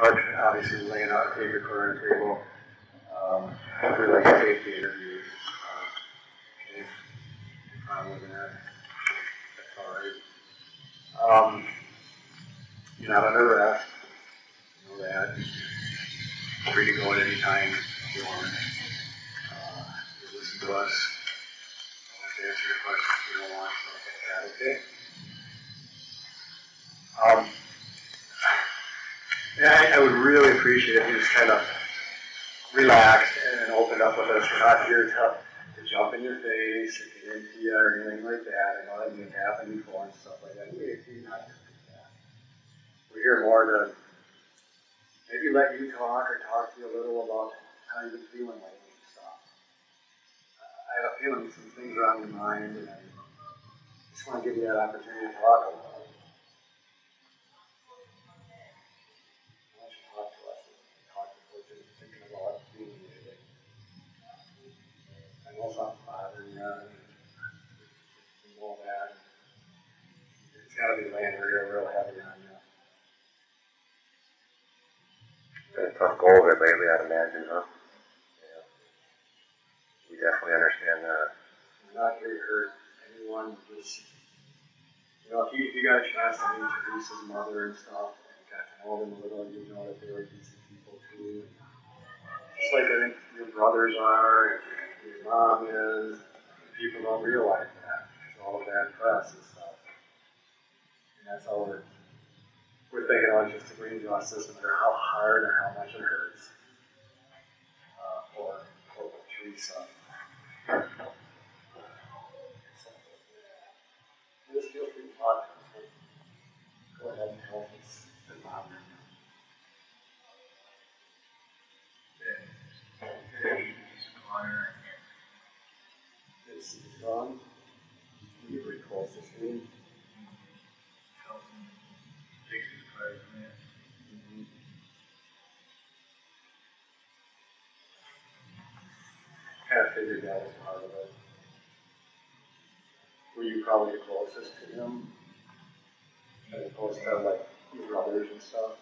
Mark obviously is laying out a tape recorder on the table. Um, we like to tape the interviews. Uh, if if I'm looking at, that's all right. Um, you're not under arrest. You know that. Free to go at any time you want. Uh, you listen to us. We'll answer your questions if you don't want. Okay? Um, yeah, I, I would really appreciate if you just kind of relaxed and opened up with us. We're not here to, to jump in your face or get into you or anything like that. I know that has happened before and stuff like that. We, we're not here that. We're here more to maybe let you talk or talk to you a little about how you've been feeling lately and stuff. I have a feeling some things are on your mind and I just want to give you that opportunity to talk a little. Gotta be laying real, real heavy on you. Been a tough go of it lately, I'd imagine, huh? Yeah. We definitely understand that. We're not here to hurt anyone, just, you know, if you, if you got a chance to meet Teresa's mother and stuff, and got to know them a little, you know that they were decent people too. Just like I think your brothers are, your mom is, people don't realize that, there's all that press and stuff. And that's all we're, we're thinking of just bring justice, no matter how hard or how much it hurts. Uh, for, for Teresa. Just feel free to talk. Go ahead and tell us you. It's to screen. Kind of figured that was part of it. Were you probably the closest to him? As opposed to like your brothers and stuff?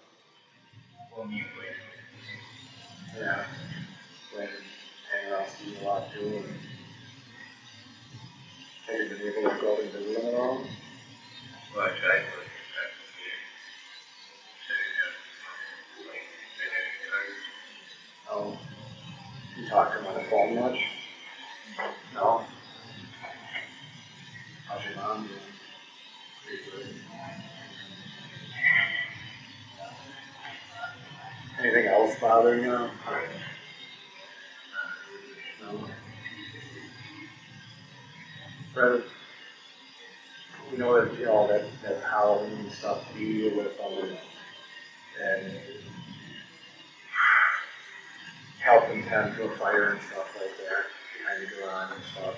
Yeah. When hang around Steve a lot too. And have you been able to go and visit him at all? Well, I tried to You talk to him on the phone much? No. How's your mom doing? Pretty good. Anything else bothering you? No. Fred, we know that, you know, that, that Halloween stuff, you with them and, help them tend to a fire and stuff like that behind the garage and stuff.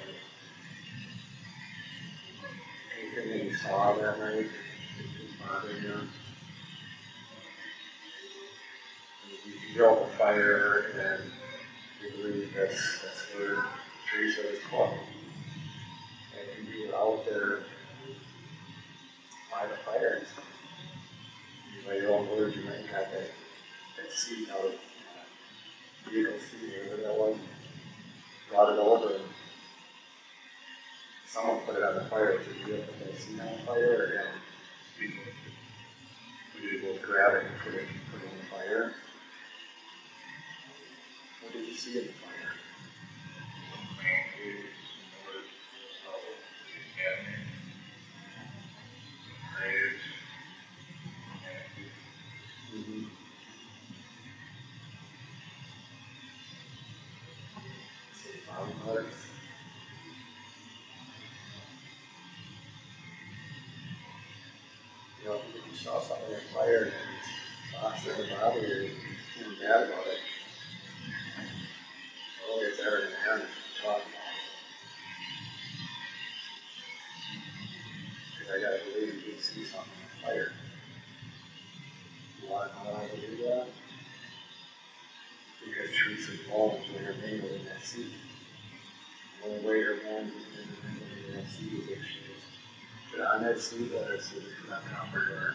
Anything that you saw that night that was bothering you? You built a fire and you believe that's, that's where Teresa was caught. And you were out there by the fire and stuff. You, by your own words, you might oh, got that, that seat out of vehicle seat or whatever that was, brought it over someone put it on the fire. Did you put that seat on fire and were you able to grab it and put it, put it in the fire? What did you see in the fire? Saw something in the fire and thoughts that would bother you, you mad about it. Oh, it's ever gonna happen, talk about. Cause I gotta believe you did see something in the fire. Know how to do that? Because Teresa's bones were remained in that seat. The only way her bones would remain in that seat is if she was put on that she was put on top of her.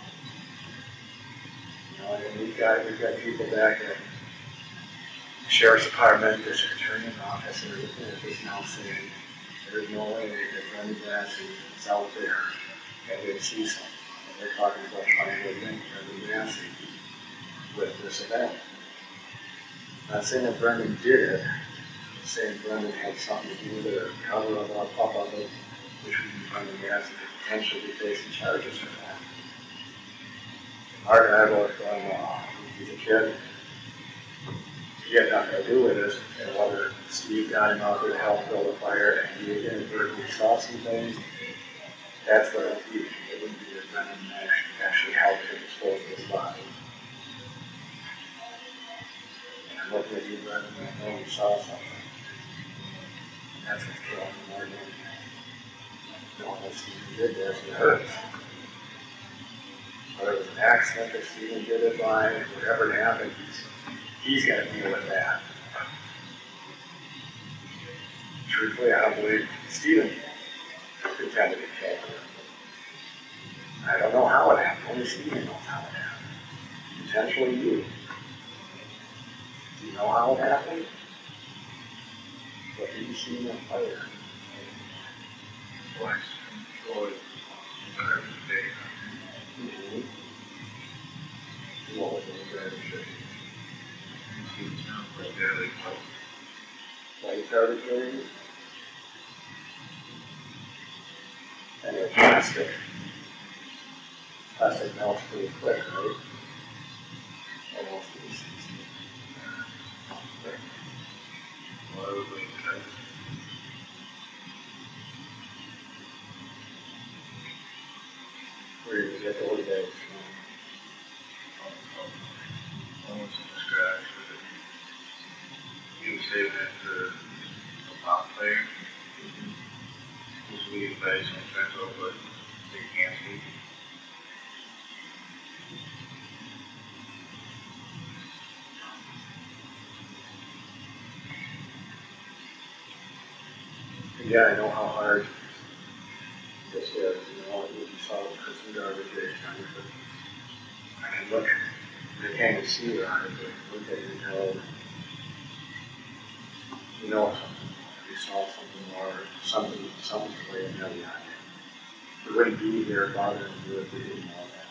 Know, and we've got, we've got people back at sheriff's department, district attorney's office, and looking at this now saying, there's no way that Brendan Dassey is out there and they see something. And they're talking about trying to link Brendan Dassey with this event. Not saying that Brendan did it, saying Brendan had something to do with it, or cover of up, up of it, which would be Brendan Dassey could potentially be facing charges for that. Mark and I both going, well, he's a kid. He had nothing to do with it, and whether Steve got him out there to help build a fire, and he inadvertently saw some things, that's what it would be. It wouldn't be that Brendan actually, actually helped him dispose of his body. And I'm looking at you, Brendan, and I know you saw something. And that's what's killing him more than anything. Knowing that Steve did this, it hurts whether it was an accident that Steven did it by, whatever it happened, he's, he's gotta deal with that. Truthfully, I don't believe Steven intended to kill her. I don't know how it happened, only Steven knows how it happened. Potentially you. Do you know how it happened? What did you see in the fire? Twice, Floyd, What was it, garbage day? he was not quite barely close. White garbage bags? And they're plastic. Plastic melts pretty quick, right? Almost instantly. Well, it was like, Where did you get the it for a pop player. Leading by some friends over, but they can't speak. Yeah, I know how hard this is, you know, you saw person garbage bags, I mean, but I can look, I can't see the on it, but look at it and tell, you know something, you saw something or something, something's weighing heavy on you. We wouldn't be here bothering you if we didn't know that.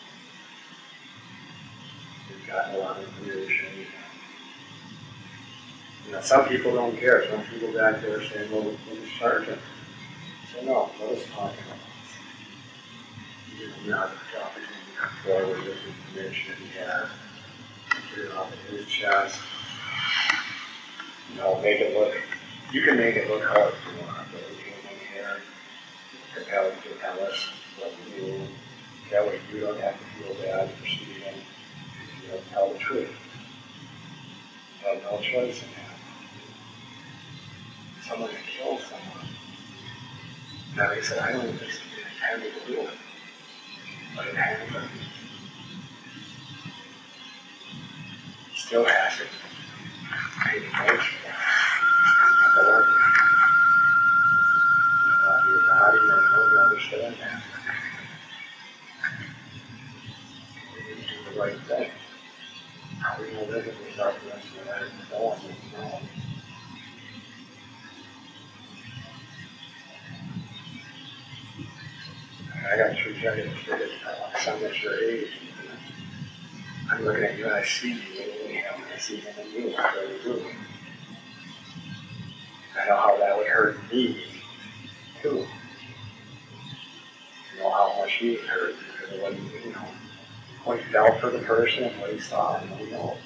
We've gotten a lot of information. You know, some people don't care, some people back there saying, well, us charge him. So no, let us talk about this. Give him the opportunity to come forward with the information that he has, get it off of his chest. You know, make it look, you can make it look hard if you want, but we can here, compel you to tell us what you do. That way you don't have to feel bad for Steven, you know, tell the truth. You have no choice in that. Someone that kills someone. Now, I said, I don't even think intended to do it, but it happened. Still it. Paid attention. Know. You need do the right thing. We gonna if we start the of our life with no one that's wrong? I got three giant kids, my son that's your age. I'm looking at you and I see you, and I see him and you, I really do. I know how that would hurt me, too. You know how much he was hurt of what you know, what he felt for the person and what he saw, you know.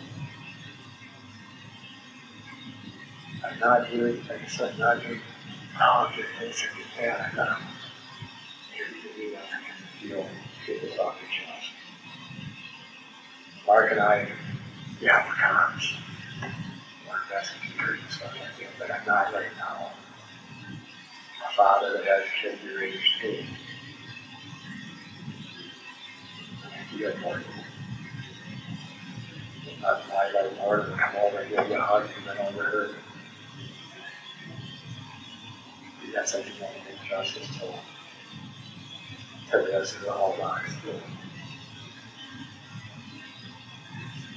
I'm not here, like I said, not oh, get this or get that, I'm not here to do that, you know, get this off your chest. Mark and I Yeah, we're cops. We're investigators and stuff like that, but I'm not right now. My father that has kids your age too. Got more. That's why I like more to come over and give you a hug and then over her. Yes, I do want to make justice to, rest of the whole box too.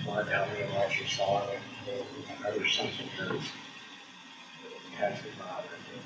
Want to tell me about your saw and another something hers. Has to bother you.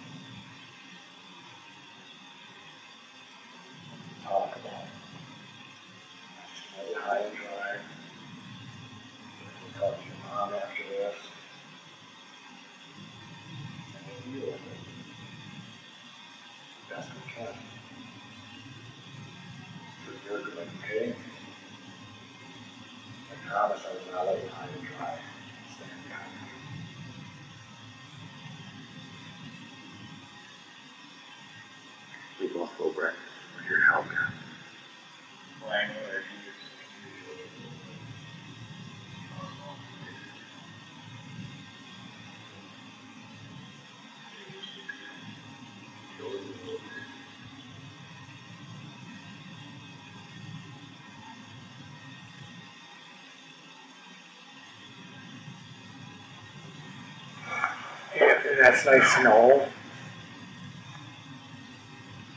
And and that's nice to know.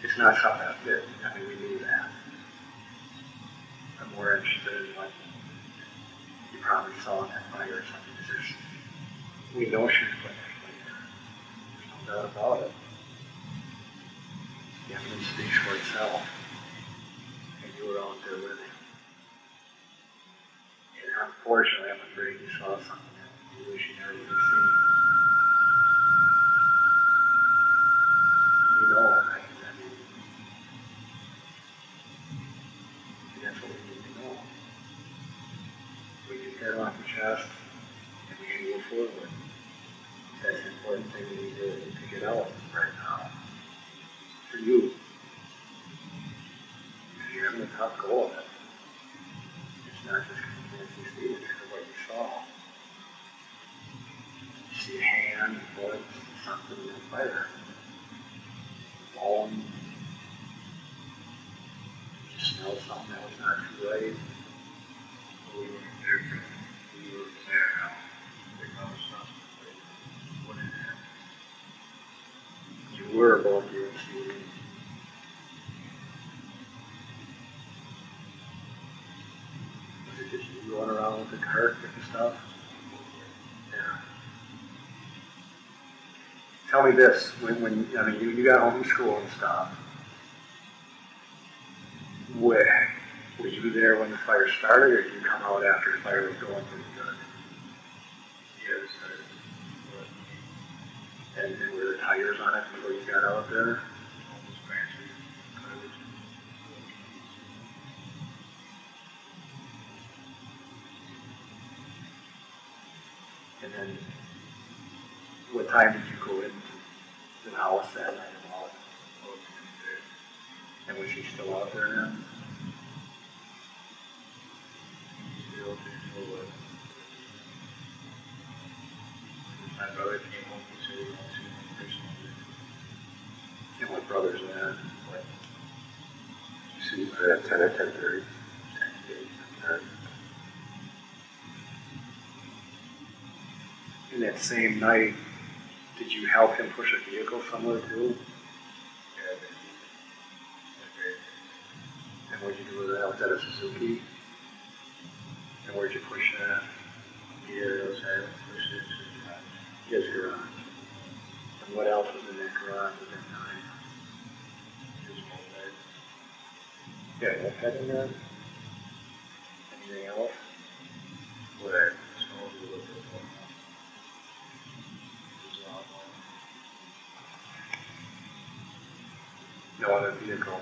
It's not something that, that- I mean, we knew that. I'm more interested in what you probably saw in that fire or something, we know she hand, foot, something in the fire. You smell something that was not too right. we were there for, we were there now. What happen? You were just you going around with the cart and stuff? Tell me this, when, when, I mean, you, you got home from school and stuff. Where, were you there when the fire started, or did you come out after the fire was going pretty good? Yes, And, and were there tires on it before you got out there? And then, what time did you go into night about? And was she still out there then? My brother came home, he said he wants to see me personally. And what brother's that? See, we're at ten or ten thirty. And that same night, did you help him push a vehicle somewhere too? Yeah, And what'd you do with that? Was that a Suzuki? And where'd you push that? yeah, I pushed it to the. His garage. And what else was in that garage at that time? His moped. Yeah, what had in there? Anything else? What No other vehicle.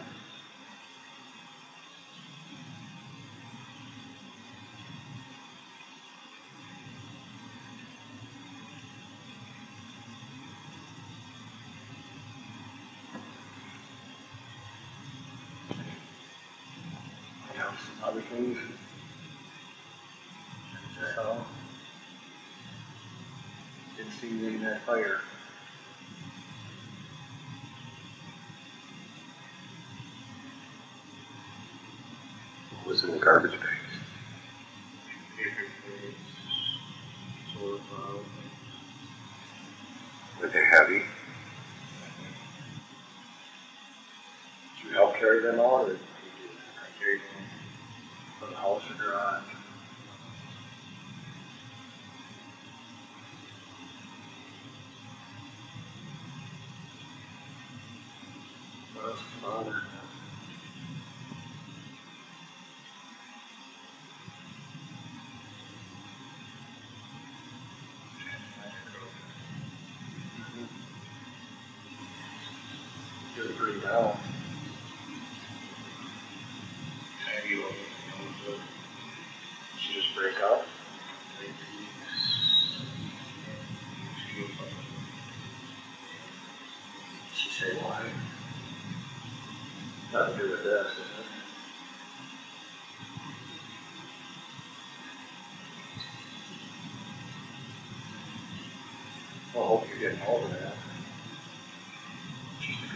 Other things. So, extinguishing that fire. Was in the garbage bags?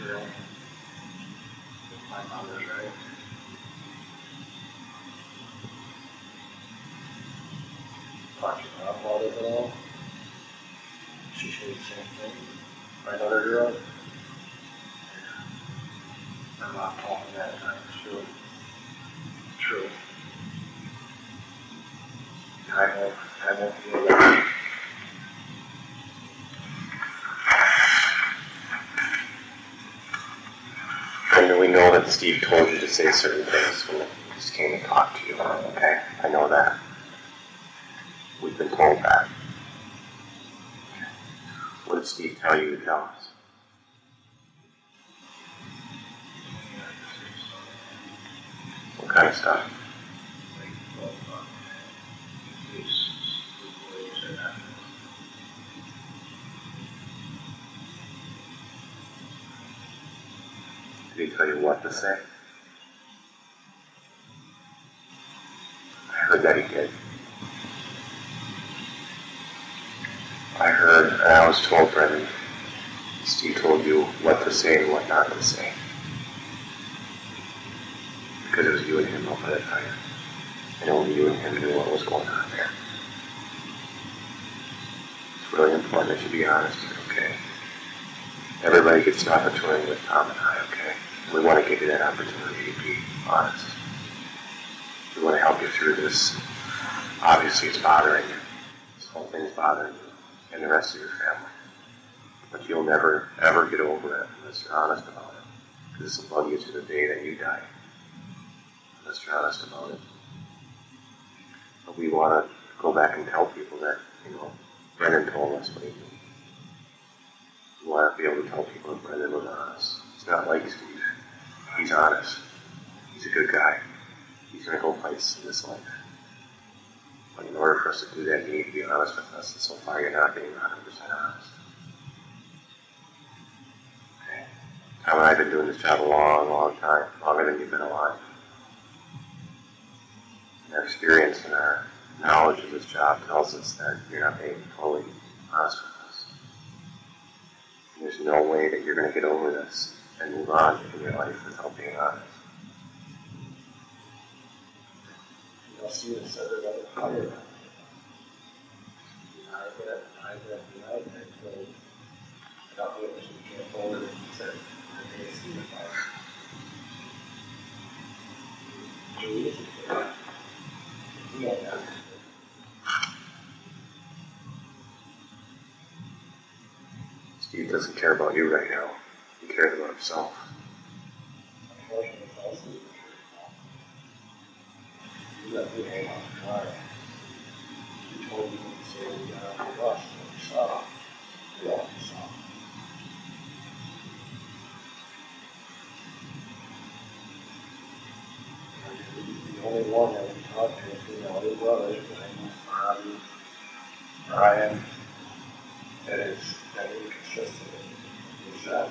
My right. The same thing. My daughter that true. True. Time won't, time won't that. And we know that Steve told you to say certain things when he just came to talk to you. Okay, I know that. We've been told that. What did Steve tell you to tell us? What kind of stuff? To say? I heard that he did. I heard, and I was told, Brendan, Steve told you what to say and what not to say. Because it was you and him up over that fire. And only you and him knew what was going on there. It's really important that you be honest here, okay? Everybody gets an opportunity with Tom and I, okay? We want to give you that opportunity to be honest. We want to help you through this. Obviously, it's bothering you. This whole thing is bothering you and the rest of your family. But you'll never, ever get over it unless you're honest about it. Because this will bug you to the day that you die. Unless you're honest about it. But we want to go back and tell people that, you know, Brendan told us what he knew. We want to be able to tell people that Brendan was honest. It's not like. He's honest. He's a good guy. He's going to go place in this life. But in order for us to do that, you need to be honest with us. And so far, you're not being 100% honest. Okay. Tom and I have been doing this job a long, long time, longer than you've been alive. And our experience and our knowledge of this job tells us that you're not being fully honest with us. And there's no way that you're going to get over this and move on in your life without being honest. You'll see said said, I. Julie, is it there? You know. Steve doesn't care about you right now. Cares about himself. The only one that we talked to his brother, Brian, that is, that inconsistent, is that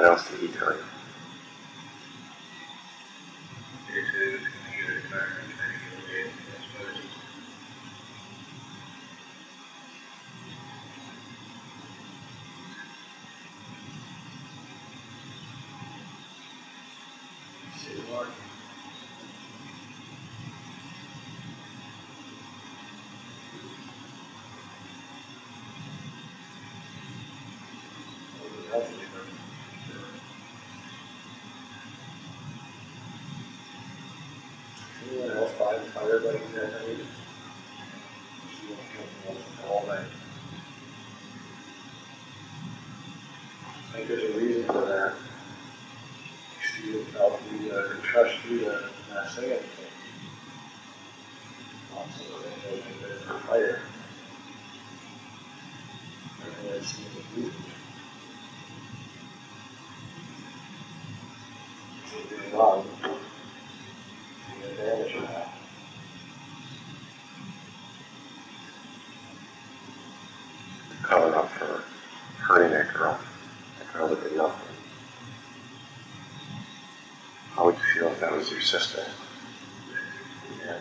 What else did he tell you? she would probably uh, trust you to not say anything. Also, they know fire. And. So. Yeah.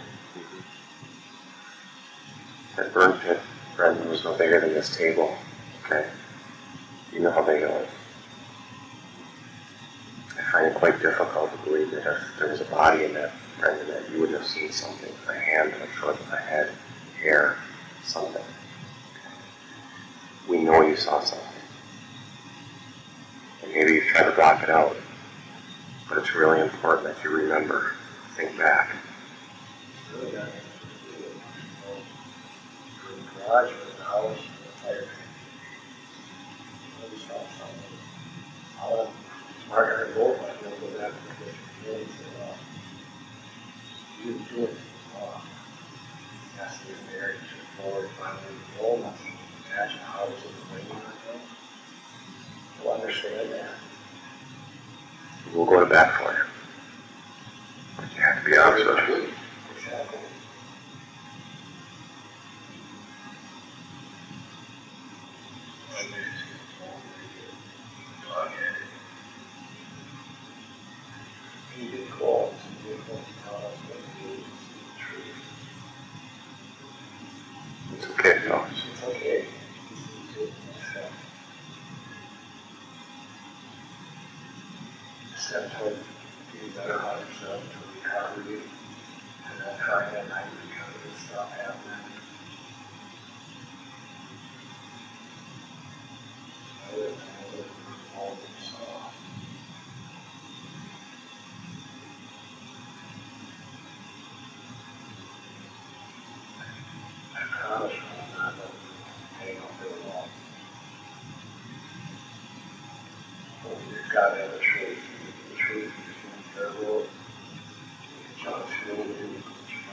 That burn pit, Brendan, was no bigger than this table. Seven twenty.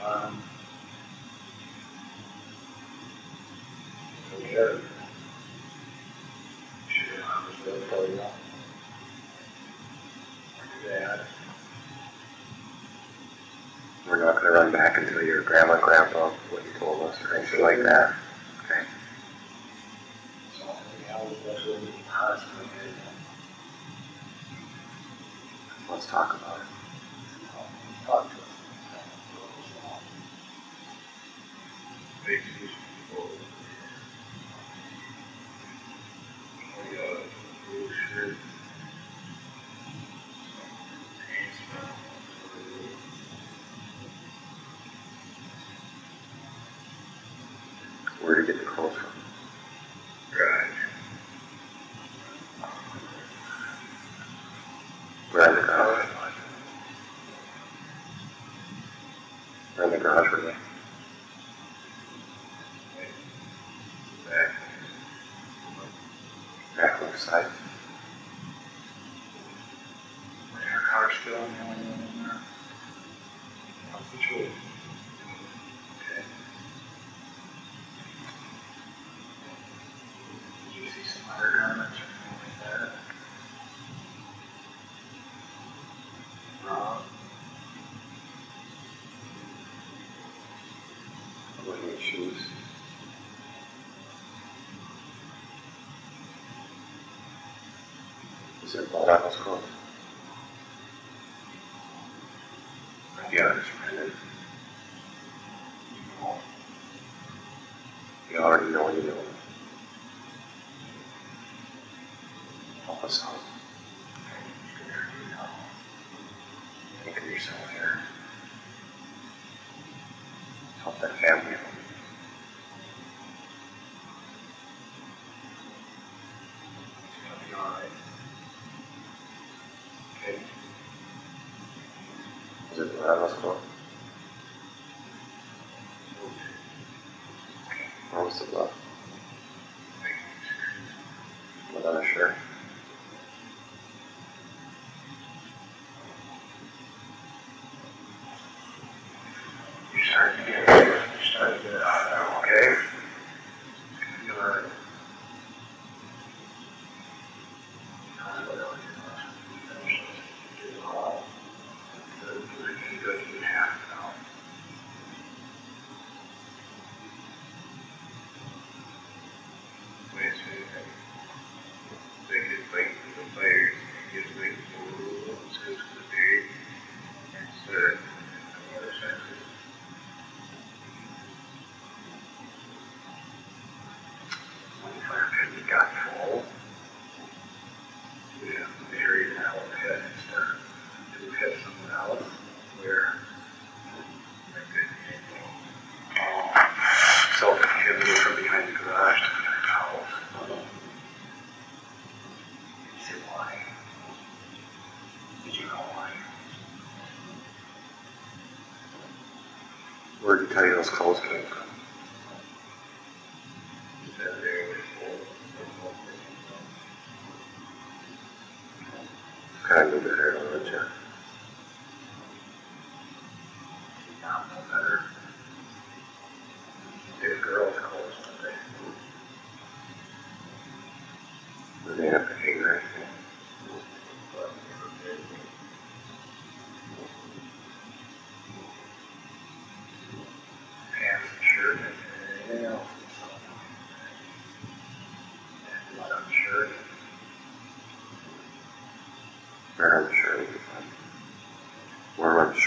Um, okay. where to get the 先把它压好之。that was cool. What was the glove? Without a shirt. You started to get, you started to get Italian was came.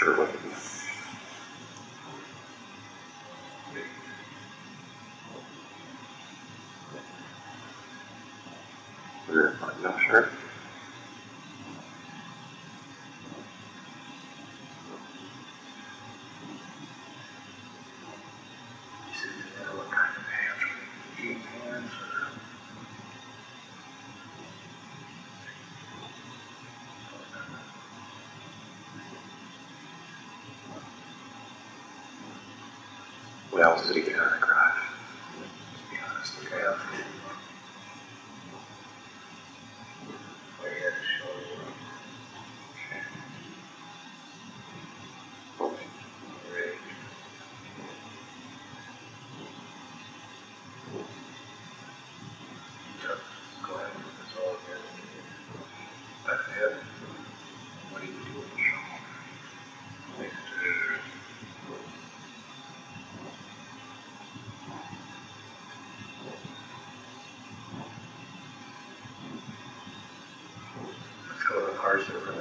sure what the else did he get out of the garage? To be honest, okay. worship.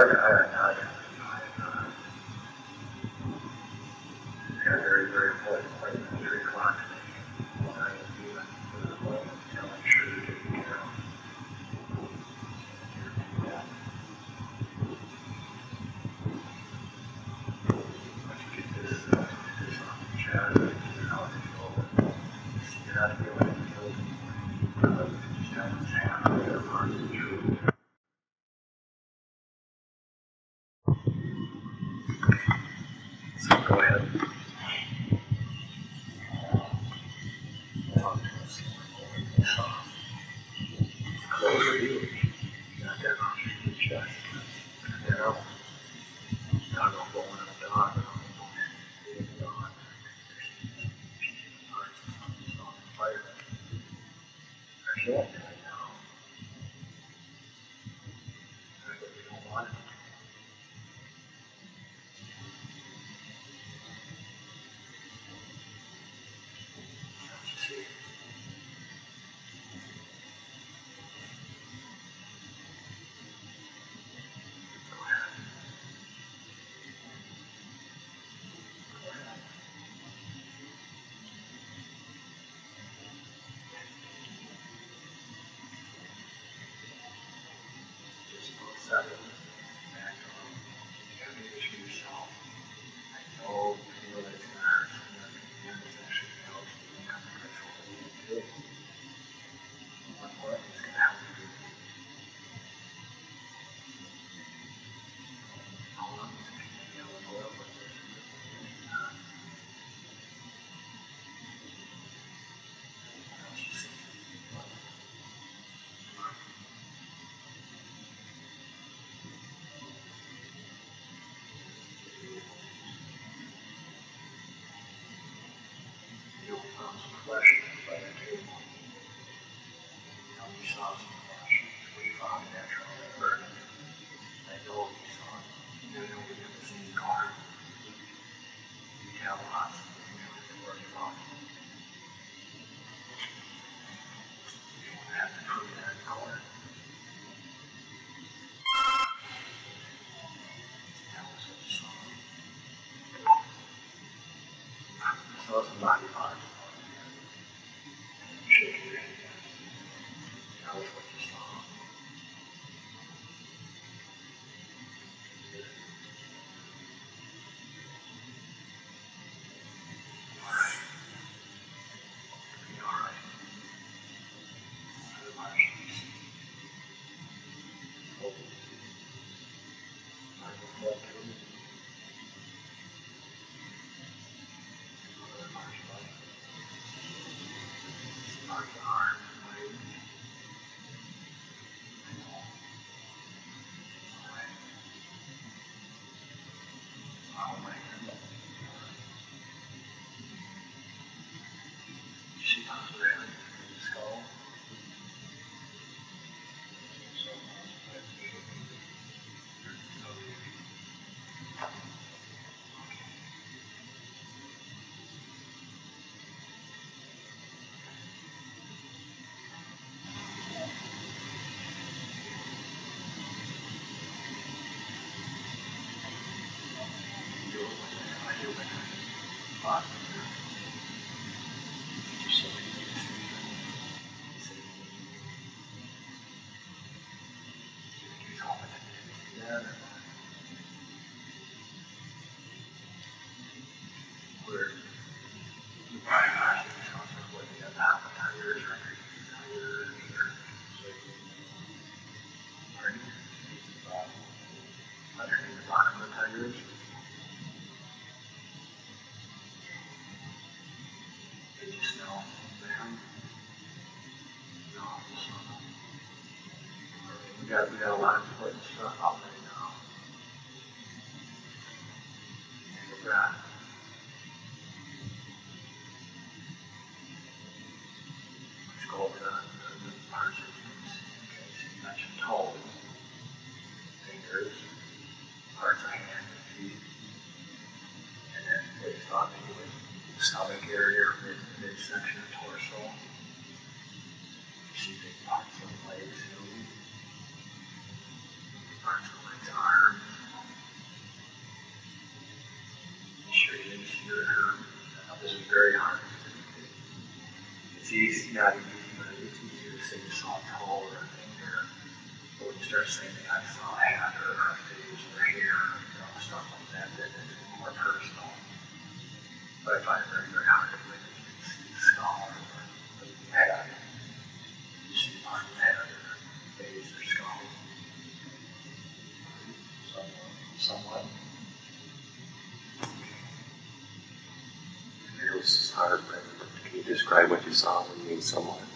partner 说从哪里发 always, always need someone.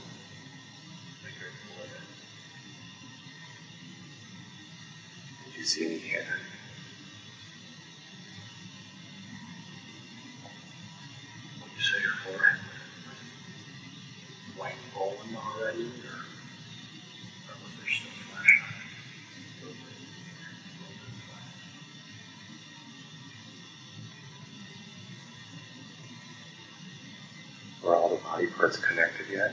It's connected yet.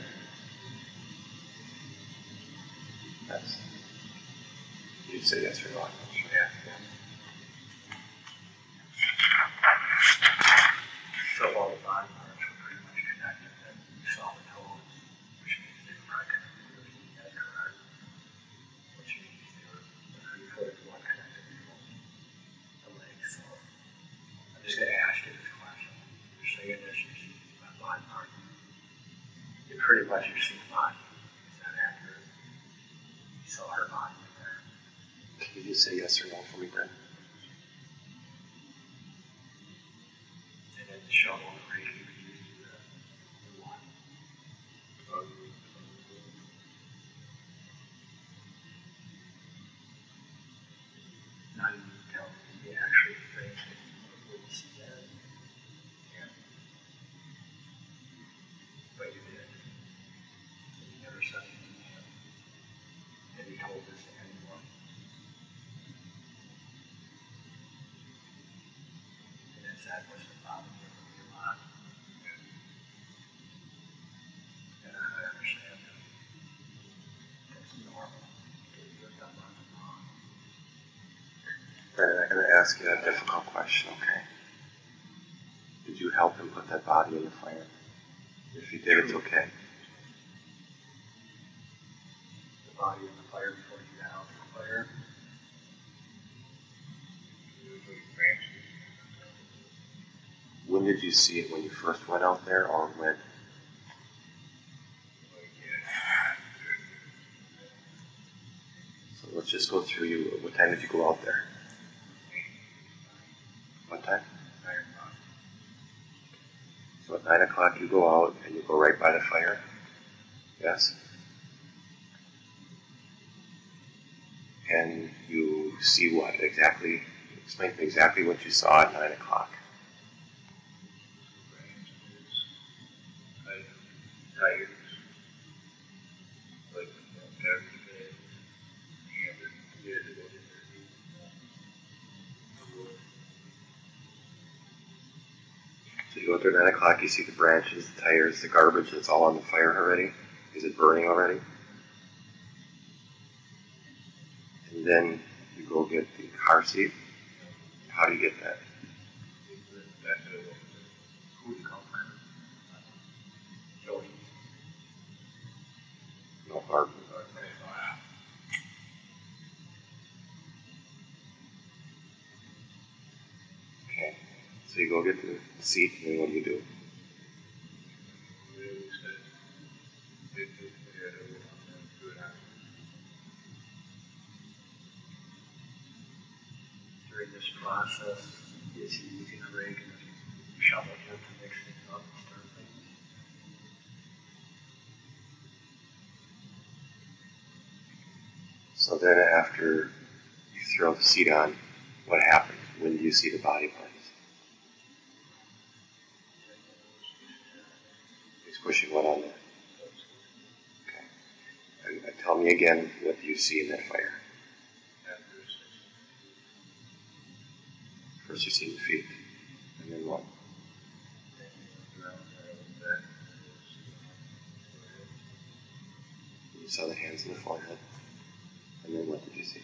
That's, you say yes or no. pretty much have seen the body. Is that accurate? You saw her body in there. Can you just say yes or no for me, Brent? And then the shovel ask you a difficult question, okay? Did you help him put that body in the fire? If you did, it's okay. The body in the fire before you got out of the fire. When did you see it? When you first went out there, or when? So let's just go through you. What time did you go out there? Nine o'clock you go out and you go right by the fire? Yes? And you see what exactly? Explain exactly what you saw at nine o'clock. You see the branches, the tires, the garbage that's all on the fire already. Is it burning already? And then you go get the car seat. How do you get that? No car. Okay. So you go get the seat, and then what do you do? During this process, is he using a rake and a shovel here to mix things up and stir things? So then after you throw the seat on, what happens? When do you see the body parts? He's pushing what on there? Tell me again, what do you see in that fire? First you see the feet, and then what? You saw the hands and the forehead, and then what did you see?